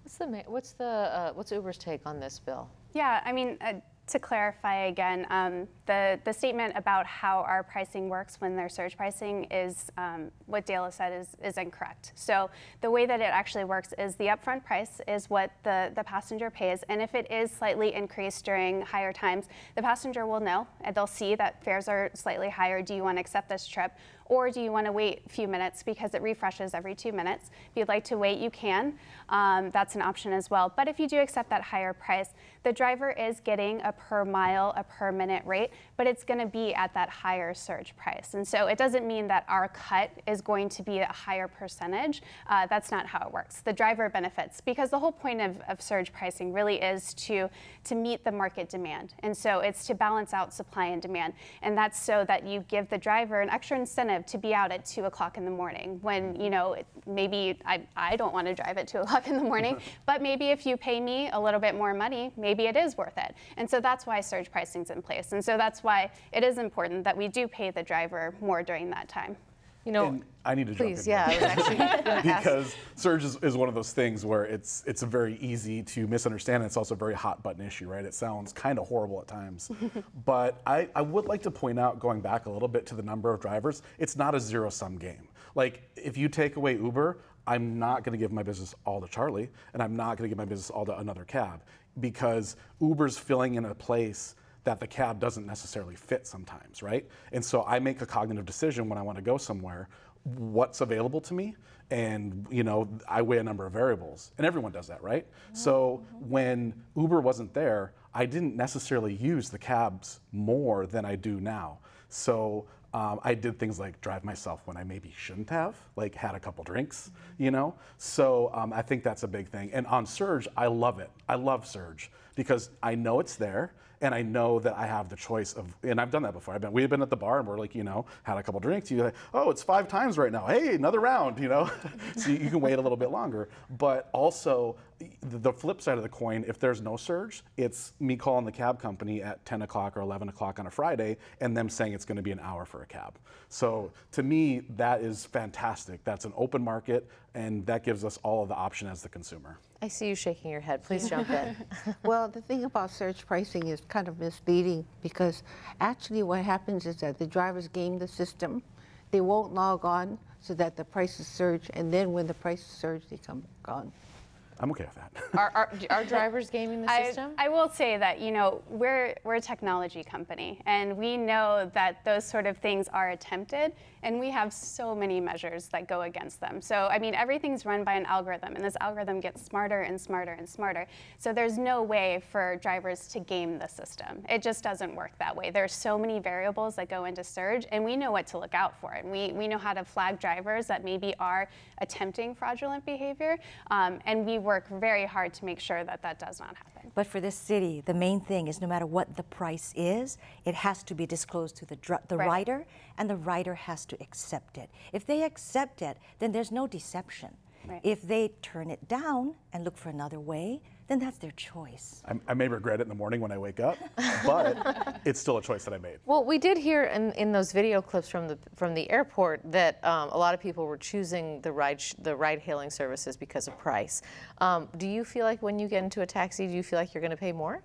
What's the what's the uh, what's Uber's take on this bill? Yeah, I mean, uh, to clarify again, um, the, the statement about how our pricing works when there's surge pricing is um, what Dale said is, is incorrect. So the way that it actually works is the upfront price is what the, the passenger pays, and if it is slightly increased during higher times, the passenger will know, and they'll see that fares are slightly higher. Do you want to accept this trip? Or do you want to wait a few minutes because it refreshes every two minutes? If you'd like to wait, you can. Um, that's an option as well. But if you do accept that higher price, the driver is getting a per mile, a per minute rate, but it's going to be at that higher surge price. And so it doesn't mean that our cut is going to be a higher percentage. Uh, that's not how it works. The driver benefits because the whole point of, of surge pricing really is to, to meet the market demand. And so it's to balance out supply and demand. And that's so that you give the driver an extra incentive to be out at two o'clock in the morning when, you know, maybe I, I don't want to drive at two o'clock in the morning, but maybe if you pay me a little bit more money, maybe it is worth it. And so that's why surge pricing is in place. And so that's why it is important that we do pay the driver more during that time. You know, and I need to please, jump in. yeah, actually because surge is, is, one of those things where it's it's very easy to misunderstand. And it's also a very hot button issue, right? It sounds kind of horrible at times, but I, I would like to point out, going back a little bit to the number of drivers, it's not a zero sum game. Like if you take away Uber, I'm not going to give my business all to Charlie, and I'm not going to give my business all to another cab because Uber's filling in a place that the cab doesn't necessarily fit sometimes, right? And so I make a cognitive decision when I want to go somewhere, what's available to me, and you know I weigh a number of variables, and everyone does that, right? Mm-hmm. So when Uber wasn't there, I didn't necessarily use the cabs more than I do now. So Um, I did things like drive myself when I maybe shouldn't have, like had a couple drinks, you know? So um, I think that's a big thing. And on Surge, I love it. I love Surge because I know it's there and I know that I have the choice of, and I've done that before. I've been, we've been at the bar and we're like, you know, had a couple drinks. You like, oh, it's five times right now. Hey, another round, you know. so you can wait a little bit longer. But also, the, the flip side of the coin, if there's no surge, it's me calling the cab company at 10 o'clock or 11 o'clock on a Friday, and them saying it's going to be an hour for a cab. So to me, that is fantastic. That's an open market, and that gives us all of the option as the consumer. I see you shaking your head. Please jump in. well, the thing about surge pricing is kind of misleading because actually what happens is that the drivers game the system. They won't log on so that the prices surge, and then when the prices surge, they come back on. I'm okay with that. are, are, are, drivers gaming the system? I, I, will say that, you know, we're, we're a technology company, and we know that those sort of things are attempted, and we have so many measures that go against them. So, I mean, everything's run by an algorithm, and this algorithm gets smarter and smarter and smarter. So there's no way for drivers to game the system. It just doesn't work that way. There are so many variables that go into Surge, and we know what to look out for. And we, we know how to flag drivers that maybe are attempting fraudulent behavior, um, and we work very hard to make sure that that does not happen. But for this city, the main thing is no matter what the price is, it has to be disclosed to the, the right. rider, and the writer has to accept it. If they accept it, then there's no deception. Right. If they turn it down and look for another way, then that's their choice. I, I, may regret it in the morning when I wake up, but it's still a choice that I made. Well, we did hear in, in those video clips from the from the airport that um, a lot of people were choosing the ride the ride hailing services because of price. Um, do you feel like when you get into a taxi, do you feel like you're going to pay more?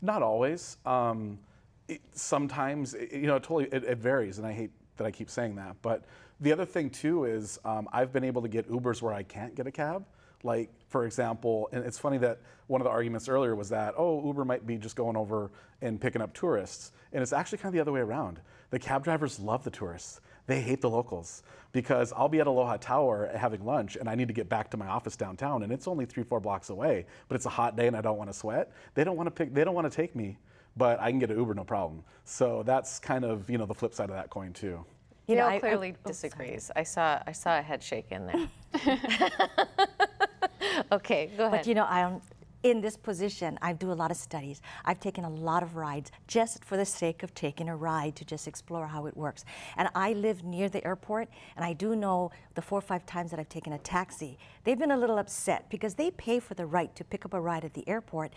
Not always. Um, it, sometimes, it, you know, it totally it, it varies, and I hate that I keep saying that, but the other thing too is um, I've been able to get Ubers where I can't get a cab. Like, for example, and it's funny that one of the arguments earlier was that, oh, Uber might be just going over and picking up tourists. And it's actually kind of the other way around. The cab drivers love the tourists. They hate the locals because I'll be at Aloha Tower having lunch and I need to get back to my office downtown and it's only three, four blocks away, but it's a hot day and I don't want to sweat. They don't want to pick, they don't want to take me, but I can get an Uber no problem. So that's kind of, you know, the flip side of that coin too. You know, clearly I, oh, disagrees. I saw I saw a head shake in there. okay, go ahead. But you know, I'm in this position. I do a lot of studies. I've taken a lot of rides just for the sake of taking a ride to just explore how it works. And I live near the airport, and I do know the four or five times that I've taken a taxi, they've been a little upset because they pay for the right to pick up a ride at the airport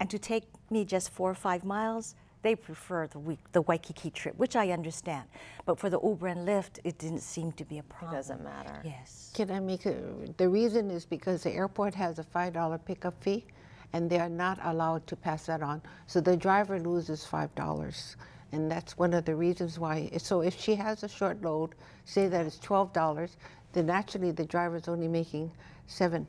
and to take me just four or five miles they prefer the, week, the Waikiki trip, which I understand. But for the Uber and Lyft, it didn't seem to be a problem. It doesn't matter. Yes. Can I make a, the reason is because the airport has a $5 pickup fee and they are not allowed to pass that on. So the driver loses $5. And that's one of the reasons why. So if she has a short load, say that it's $12, then actually the driver is only making seven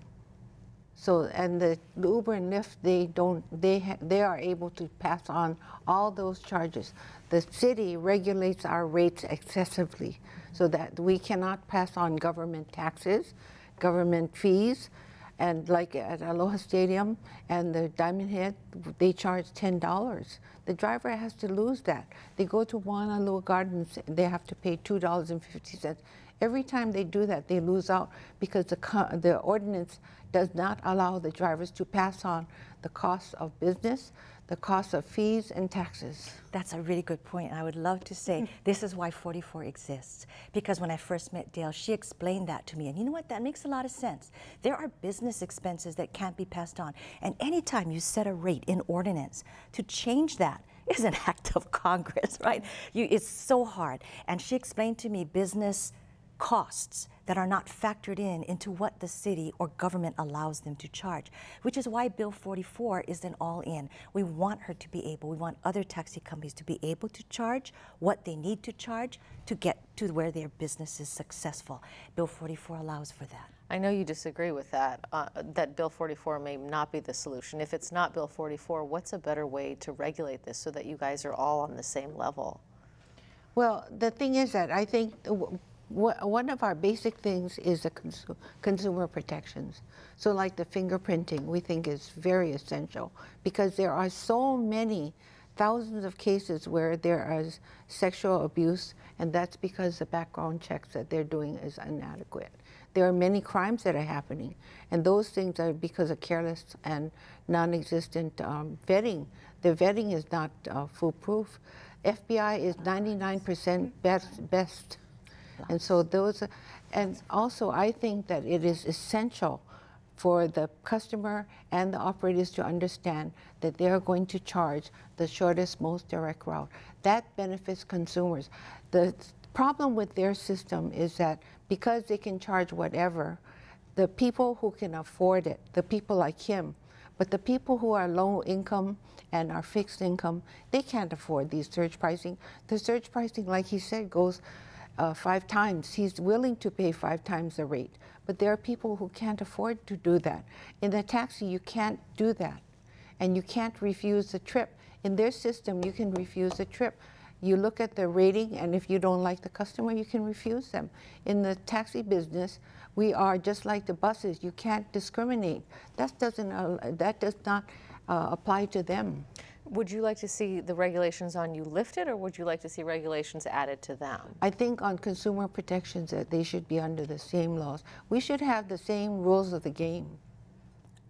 so, and the, the, Uber and Lyft, they don't, they, they are able to pass on all those charges. The city regulates our rates excessively so that we cannot pass on government taxes, government fees, and like at Aloha Stadium and the Diamond Head, they charge $10. The driver has to lose that. They go to Moanalua Gardens, they have to pay $2.50. Every time they do that, they lose out because the, the ordinance does not allow the drivers to pass on the cost of business, the cost of fees and taxes. That's a really good point. I would love to say mm-hmm. this is why 44 exists. Because when I first met Dale, she explained that to me. And you know what? That makes a lot of sense. There are business expenses that can't be passed on. And anytime you set a rate in ordinance, to change that is an act of Congress, right? You, it's so hard. And she explained to me business costs that are not factored in into what the city or government allows them to charge, which is why Bill 44 is an all in. We want her to be able, we want other taxi companies to be able to charge what they need to charge to get to where their business is successful. Bill 44 allows for that. I know you disagree with that, uh, that Bill 44 may not be the solution. If it's not Bill 44, what's a better way to regulate this so that you guys are all on the same level? Well, the thing is that I think one of our basic things is the cons consumer protections. So like the fingerprinting, we think is very essential because there are so many thousands of cases where there is sexual abuse, and that's because the background checks that they're doing is inadequate. There are many crimes that are happening, and those things are because of careless and non-existent um, vetting. The vetting is not uh, foolproof. FBI is 99% best, best. And so those, and also I think that it is essential for the customer and the operators to understand that they are going to charge the shortest, most direct route. That benefits consumers. The problem with their system is that because they can charge whatever, the people who can afford it, the people like him, but the people who are low income and are fixed income, they can't afford these surge pricing. The surge pricing, like he said, goes uh, five times. He's willing to pay five times the rate. But there are people who can't afford to do that. In the taxi, you can't do that. And you can't refuse the trip. In their system, you can refuse the trip. You look at the rating, and if you don't like the customer, you can refuse them. In the taxi business, we are just like the buses. You can't discriminate. That doesn't. Uh, that does not uh, apply to them. Would you like to see the regulations on you lifted, or would you like to see regulations added to them? I think on consumer protections that they should be under the same laws. We should have the same rules of the game.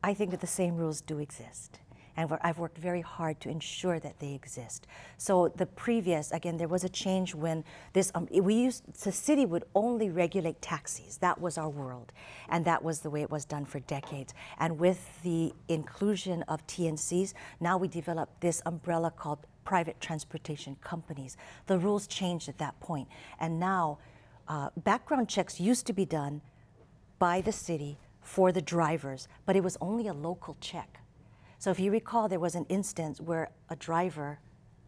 I think that the same rules do exist and I've worked very hard to ensure that they exist. So the previous, again, there was a change when this, um, we used, the city would only regulate taxis. That was our world. And that was the way it was done for decades. And with the inclusion of TNCs, now we developed this umbrella called private transportation companies. The rules changed at that point. And now, uh, background checks used to be done by the city for the drivers, but it was only a local check. So if you recall, there was an instance where a driver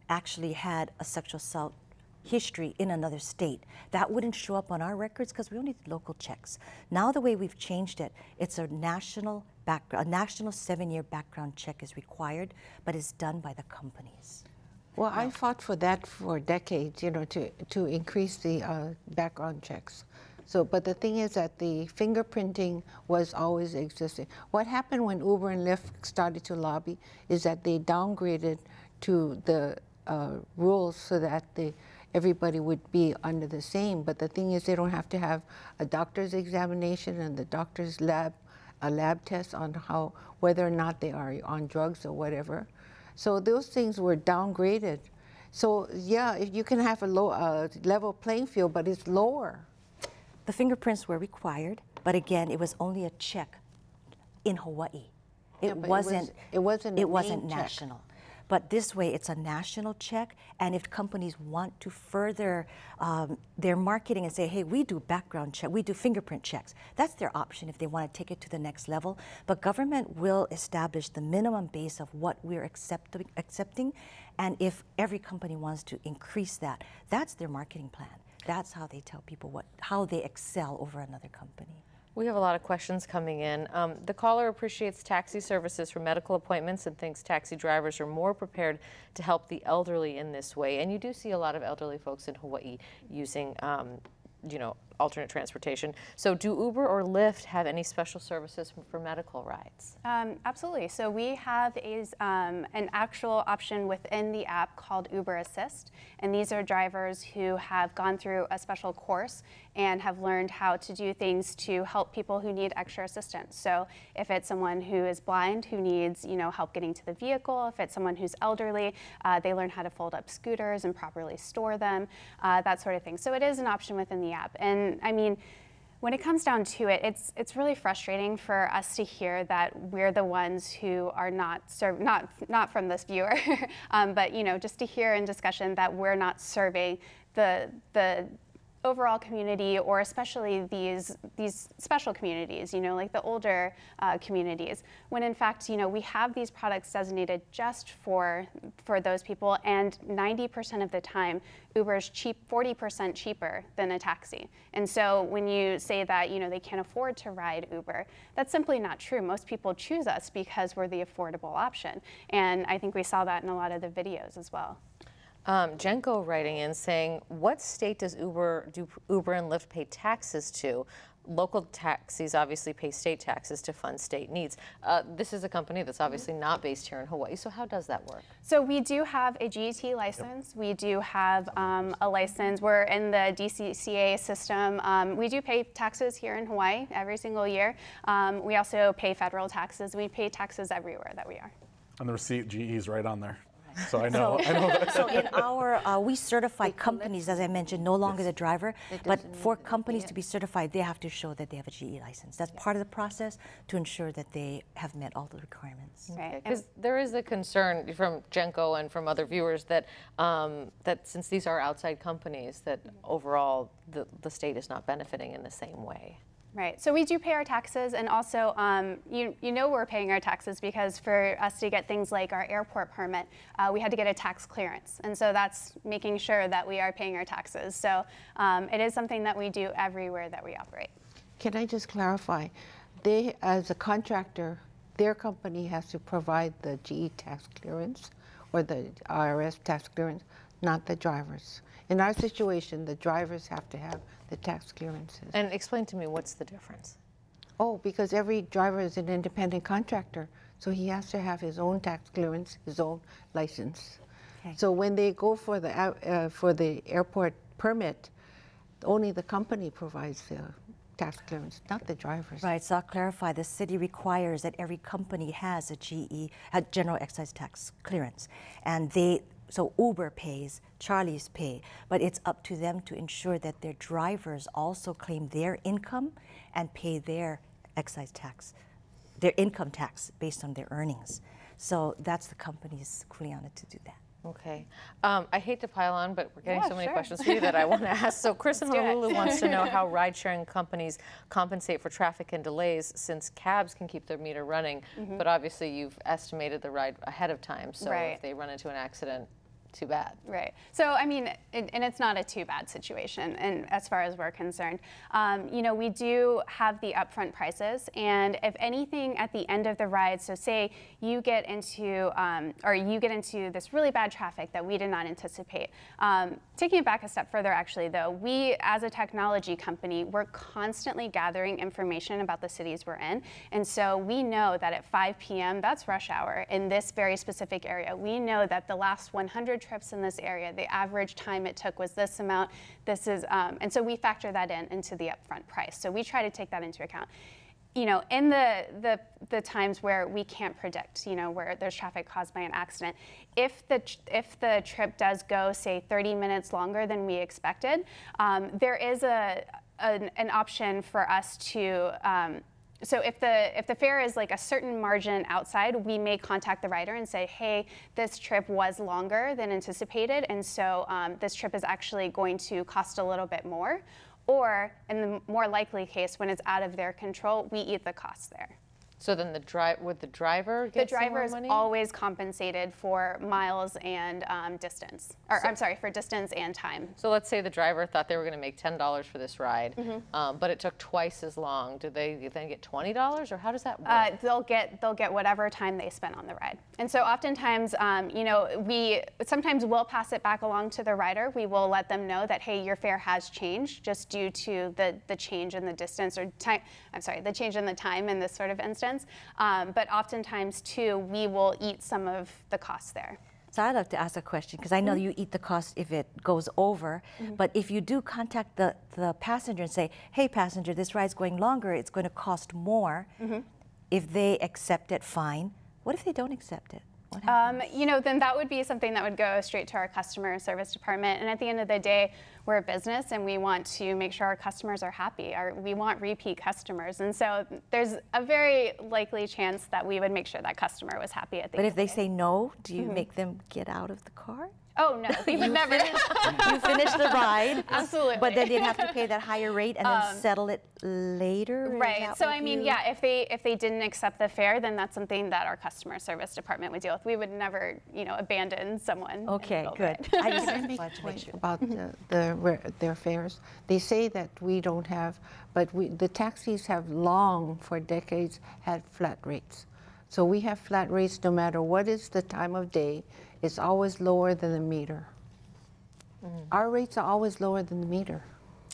actually had a sexual assault history in another state. That wouldn't show up on our records because we only did local checks. Now the way we've changed it, it's a national back, a national seven-year background check is required, but it's done by the companies. Well, I fought for that for decades, you know, to, to increase the uh, background checks. So, but the thing is that the fingerprinting was always existing. What happened when Uber and Lyft started to lobby is that they downgraded to the uh, rules so that the, everybody would be under the same. But the thing is, they don't have to have a doctor's examination and the doctor's lab, a lab test on how whether or not they are on drugs or whatever. So those things were downgraded. So yeah, if you can have a low uh, level playing field, but it's lower. The fingerprints were required, but again, it was only a check in Hawaii. It Yeah, wasn't. it was- wasn't It wasn't name check. national. But this way, it's a national check, and if companies want to further um, their marketing and say, "Hey, we do background check, we do fingerprint checks," that's their option if they want to take it to the next level. But government will establish the minimum base of what we're accepting, accepting, and if every company wants to increase that, that's their marketing plan. That's how they tell people what how they excel over another company. We have a lot of questions coming in. Um, the caller appreciates taxi services for medical appointments and thinks taxi drivers are more prepared to help the elderly in this way. And you do see a lot of elderly folks in Hawaii using, um, you know, alternate transportation. So, do Uber or Lyft have any special services for medical rides? Um, absolutely. So we have a, um, an actual option within the app called Uber Assist, and these are drivers who have gone through a special course and have learned how to do things to help people who need extra assistance. So if it's someone who is blind who needs, you know, help getting to the vehicle, if it's someone who's elderly, uh, they learn how to fold up scooters and properly store them, uh, that sort of thing. So it is an option within the app, and I mean when it comes down to it, it's it's really frustrating for us to hear that we're the ones who are not serve not not from this viewer, um, but you know just to hear in discussion that we're not serving the the overall community or especially these these special communities you know like the older uh, communities. When in fact you know we have these products designated just for for those people and 90% of the time uber is cheap 40% cheaper than a taxi. And so when you say that you know they can't afford to ride uber that's simply not true. Most people choose us because we're the affordable option. And i think we saw that in a lot of the videos as well Um, Jenko writing in saying, what state does Uber do Uber and Lyft pay taxes to? local taxis obviously pay state taxes to fund state needs. Uh, this is a company that's obviously not based here in Hawaii, so how does that work? So we do have a GET license. Yep. We do have um, a license. We're in the DCCA system. Um, we do pay taxes here in Hawaii every single year. Um, we also pay federal taxes. We pay taxes everywhere that we are. And the receipt GE is right on there. So I know. So, I know that. so in our, uh, we certify companies, as I mentioned, no longer Yes. the driver, but for companies to be certified, they have to show that they have a GE license. That's part of the process to ensure that they have met all the requirements. Right, because there is a concern from Genco and from other viewers that um, that since these are outside companies, that overall the, the state is not benefiting in the same way. Right. So we do pay our taxes, and also, um, you, you know, we're paying our taxes because for us to get things like our airport permit, uh, we had to get a tax clearance. And so that's making sure that we are paying our taxes. So um, it is something that we do everywhere that we operate. Can I just clarify? They, as a contractor, their company has to provide the GE tax clearance or the IRS tax clearance, not the drivers. In our situation, the drivers have to have the tax clearances. And explain to me what's the difference? Oh, because every driver is an independent contractor, so he has to have his own tax clearance, his own license. Okay. So when they go for the uh, for the airport permit, only the company provides the tax clearance, not the drivers. Right, so I'll clarify, the city requires that every company has a GE, a general excise tax clearance. And they, so Uber pays, Charlie's pay, but it's up to them to ensure that their drivers also claim their income and pay their excise tax, their income tax based on their earnings. So that's the company's Kuleana to do that. Okay. Um, I hate to pile on, but we're getting Yeah, so many sure. questions for you that I want to ask. So Chris in Let's do it. Honolulu wants to know how ride-sharing companies compensate for traffic and delays since cabs can keep their meter running, but obviously you've estimated the ride ahead of time. So Right. if they run into an accident, too bad. Right. So, I mean, it, and it's not a too bad situation, and as far as we're concerned, um, you know, we do have the upfront prices, and if anything at the end of the ride, so say you get into, um, or you get into this really bad traffic that we did not anticipate. Um, taking it back a step further, actually, though, we as a technology company, we're constantly gathering information about the cities we're in, and so we know that at 5 p.m. that's rush hour in this very specific area. We know that the last 100 trips in this area, the average time it took was this amount. This is, um, and so we factor that in into the upfront price. So we try to take that into account. You know, in the, the, the times where we can't predict, you know, where there's traffic caused by an accident, if the, if the trip does go, say, 30 minutes longer than we expected, um, there is a, an, an option for us to um, so if the if the fare is like a certain margin outside, we may contact the rider and say, hey, this trip was longer than anticipated, and so um, this trip is actually going to cost a little bit more. Or in the more likely case, when it's out of their control, we eat the cost there. So then the drive would the driver The get more driver is money? always compensated for miles and um, distance, or So- I'm sorry, for distance and time. So let's say the driver thought they were going to make ten dollars for this ride, Mm-hmm. um, but it took twice as long. Do they then get twenty dollars, or how does that work? Uh, they'll get they'll get whatever time they spent on the ride. And so oftentimes, um, you know, we sometimes will pass it back along to the rider. We will let them know that hey, your fare has changed just due to the the change in the distance or time. I'm sorry, the change in the time in this sort of instance. Um, but oftentimes too, we will eat some of the costs there. So I'd like to ask a question because I know you eat the cost if it goes over, but if you do contact the, the passenger and say, hey, passenger, this ride's going longer, it's going to cost more, if they accept it, fine. What if they don't accept it? What? Um, you know, then that would be something that would go straight to our customer service department. And at the end of the day, we're a business and we want to make sure our customers are happy. Our, we want repeat customers. And so there's a very likely chance that we would make sure that customer was happy at the end. but if they day. say no, do you make them get out of the car? Oh, no, we would never. you finish the ride, Absolutely. but then they'd have to pay that higher rate and then Um, settle it later. Right. So I mean, you- yeah, if they if they didn't accept the fare, then that's something that our customer service department would deal with. We would never, you know, abandon someone. Okay, good. I just Can make a to make point sure. about the, the, re- their fares? They say that we don't have, but we, the taxis have long, for decades, had flat rates. So we have flat rates no matter what is the time of day. It's always lower than the meter. Mm. Our rates are always lower than the meter.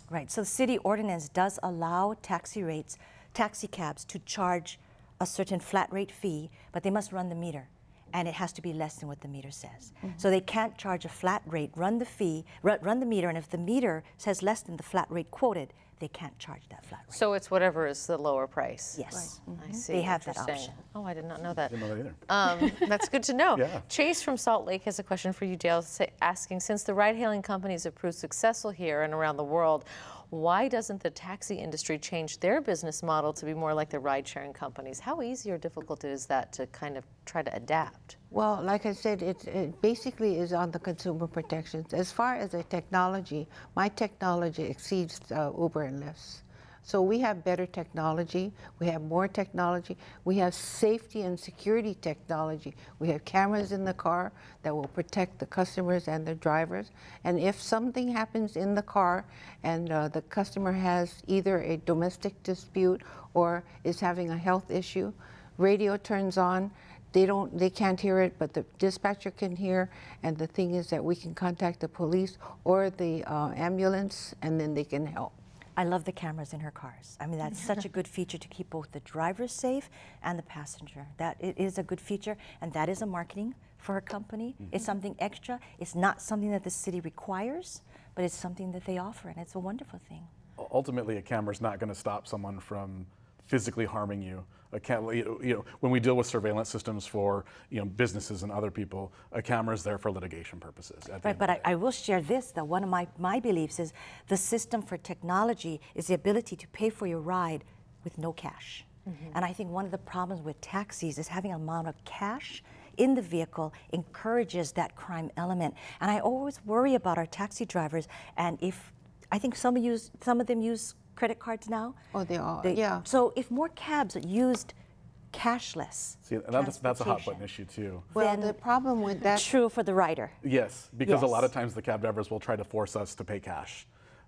Right. So the city ordinance does allow taxi rates, taxi cabs to charge a certain flat rate fee, but they must run the meter. And it has to be less than what the meter says. Mhm. So they can't charge a flat rate, run the fee, run, run the meter, and if the meter says less than the flat rate quoted, they can't charge that flat rate. So it's whatever is the lower price. Yes. I Mhm. see. They have that option. Oh, I did not know that. Didn't know that either. Um, that's good to know. Yeah. Chase from Salt Lake has a question for you, Dale, asking Since the ride hailing companies have proved successful here and around the world, why doesn't the taxi industry change their business model to be more like the ride sharing companies? How easy or difficult is that to kind of try to adapt? Well, like I said, it, it basically is on the consumer protections. As far as the technology, my technology exceeds uh, Uber and Lyft's. So we have better technology, we have more technology, we have safety and security technology. We have cameras in the car that will protect the customers and the drivers. And if something happens in the car and uh, the customer has either a domestic dispute or is having a health issue, radio turns on, they don't they can't hear it but the dispatcher can hear and the thing is that we can contact the police or the uh, ambulance and then they can help I love the cameras in her cars. I mean, that's such a good feature to keep both the driver safe and the passenger. That it is a good feature, and that is a marketing for her company. Mm-hmm. It's something extra. It's not something that the city requires, but it's something that they offer, and it's a wonderful thing. ultimately a camera's not going to stop someone from physically harming you. A cam- you know, when we deal with surveillance systems for you know businesses and other people, a camera is there for litigation purposes. at the Right, end but I, I will share this that one of my, my beliefs is the system for technology is the ability to pay for your ride with no cash. Mm-hmm. And I think one of the problems with taxis is having an amount of cash in the vehicle encourages that crime element. And I always worry about our taxi drivers. And if I think some of use some of them use credit cards now. Oh, they are. They- yeah. So if more cabs used cashless, See, and that's, that's a hot button issue too. Well, the problem with that. True for the rider. Yes, because a lot of times the cab drivers will try to force us to pay cash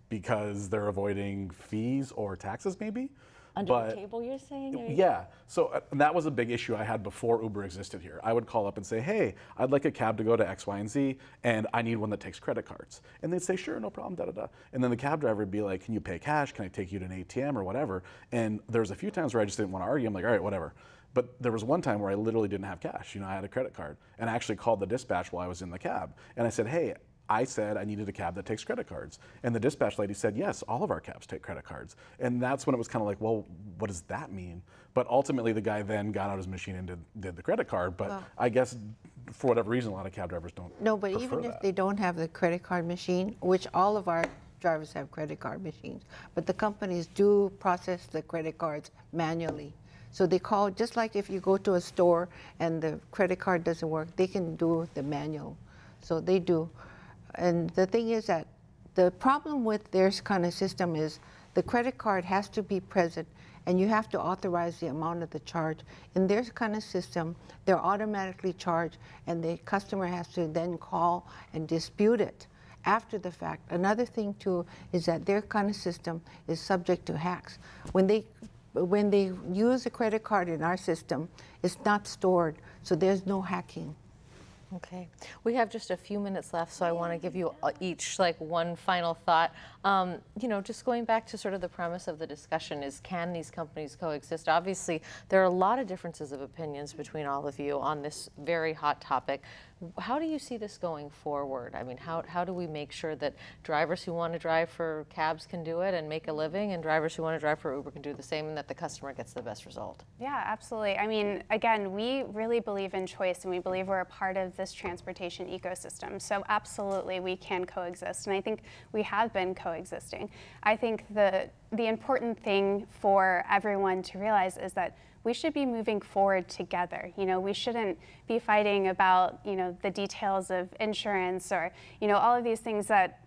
because they're avoiding fees or taxes, maybe. Under but, the table, you're saying? or- Yeah. So uh, and that was a big issue I had before Uber existed here. I would call up and say, "Hey, I'd like a cab to go to X, Y, and Z, and I need one that takes credit cards." And they'd say, "Sure, no problem." Da da da. And then the cab driver would be like, "Can you pay cash? Can I take you to an ATM or whatever?" And there's a few times where I just didn't want to argue. I'm like, "All right, whatever." But there was one time where I literally didn't have cash. You know, I had a credit card, and I actually called the dispatch while I was in the cab, and I said, "Hey." I said I needed a cab that takes credit cards. And the dispatch lady said, yes, all of our cabs take credit cards. And that's when it was kind of like, well, what does that mean? But ultimately, the guy then got out his machine and did, did the credit card. But I guess for whatever reason, a lot of cab drivers don't. No, but even that. if they don't have the credit card machine, which all of our drivers have credit card machines, but the companies do process the credit cards manually. So they call, just like if you go to a store and the credit card doesn't work, they can do the manual. So they do. And the thing is that the problem with their kind of system is the credit card has to be present and you have to authorize the amount of the charge. In their kind of system, they're automatically charged and the customer has to then call and dispute it after the fact. Another thing too is that their kind of system is subject to hacks. When they when they use a credit card in our system, it's not stored, so there's no hacking. Okay, we have just a few minutes left, so I want to give you uh, each like one final thought. Um, you know, just going back to sort of the premise of the discussion is can these companies coexist? Obviously, there are a lot of differences of opinions between all of you on this very hot topic. How do you see this going forward? I mean, how, how do we make sure that drivers who want to drive for cabs can do it and make a living, and drivers who want to drive for Uber can do the same, and that the customer gets the best result? Yeah, absolutely. I mean, again, we really believe in choice and we believe we're a part of this transportation ecosystem. So, absolutely, we can coexist. And I think we have been coexisting. I think the, the important thing for everyone to realize is that we should be moving forward together. You know, we shouldn't be fighting about, you know, the details of insurance or, you know, all of these things that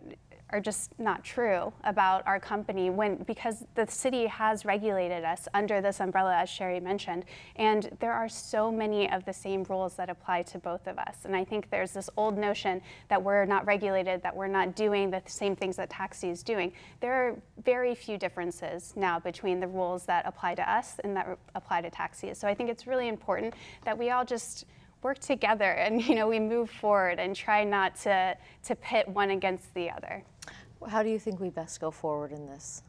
are just not true about our company when because the city has regulated us under this umbrella as Sheri mentioned and there are so many of the same rules that apply to both of us. And I think there's this old notion that we're not regulated that we're not doing the same things that taxi is doing. There are very few differences now between the rules that apply to us and that apply to taxis. So I think it's really important that we all just work together and you know we move forward and try not to to pit one against the other How do you think we best go forward in this?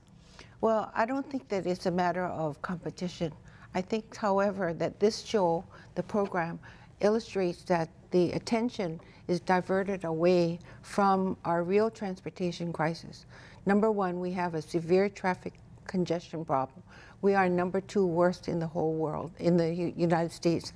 Well, I don't think that it's a matter of competition. I think, however, that this show, the program, illustrates that the attention is diverted away from our real transportation crisis. Number one, we have a severe traffic congestion problem. We are number two worst in the whole world, in the United States.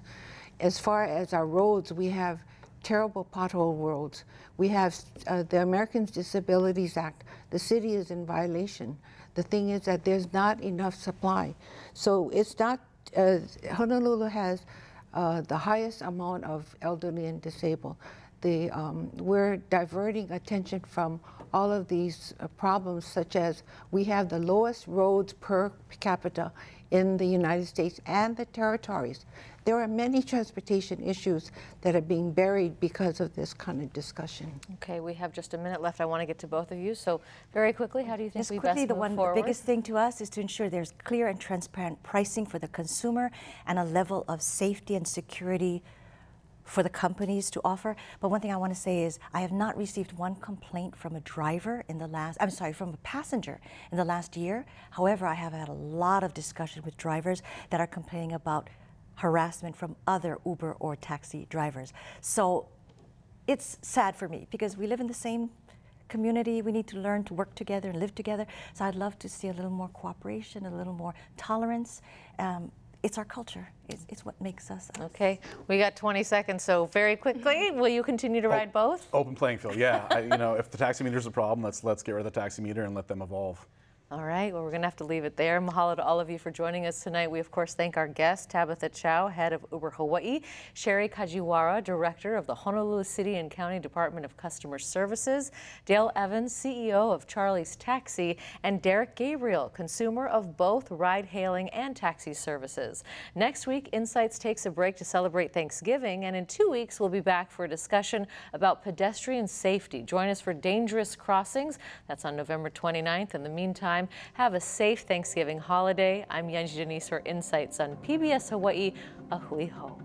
As far as our roads, we have terrible pothole roads. We have uh, the Americans Disabilities Act. The city is in violation. The thing is that there's not enough supply. So it's not, uh, Honolulu has uh, the highest amount of elderly and disabled. The, um, we're diverting attention from all of these uh, problems, such as we have the lowest roads per capita in the United States and the territories. There are many transportation issues that are being buried because of this kind of discussion. Okay, we have just a minute left. I want to get to both of you. So very quickly, how do you think just we quickly, best the move one forward? the biggest thing to us is to ensure there's clear and transparent pricing for the consumer and a level of safety and security for the companies to offer. But one thing I want to say is I have not received one complaint from a driver in the last, I'm sorry, from a passenger in the last year. However, I have had a lot of discussion with drivers that are complaining about harassment from other Uber or taxi drivers. So it's sad for me because we live in the same community. We need to learn to work together and live together. So I'd love to see a little more cooperation, a little more tolerance. Um, it's our culture. It's, it's, what makes us. us. Okay, we got 20 seconds, so very quickly, will you continue to Oh, ride both? Open playing field, yeah. I, you know, if the taxi meter is a problem, let's let's get rid of the taxi meter and let them evolve. All right, well, we're going to have to leave it there. Mahalo to all of you for joining us tonight. We, of course, thank our guest, Tabitha Chow, head of Uber Hawaii, Sheri Kajiwara, director of the Honolulu City and County Department of Customer Services, Dale Evans, CEO of Charlie's Taxi, and Derek Gabriel, consumer of both ride hailing and taxi services. Next week, Insights takes a break to celebrate Thanksgiving, and in two weeks, we'll be back for a discussion about pedestrian safety. Join us for Dangerous Crossings. That's on November 29th. In the meantime, have a safe Thanksgiving holiday. I'm Yunji de Nies for Insights on PBS Hawaii. Ahui ho.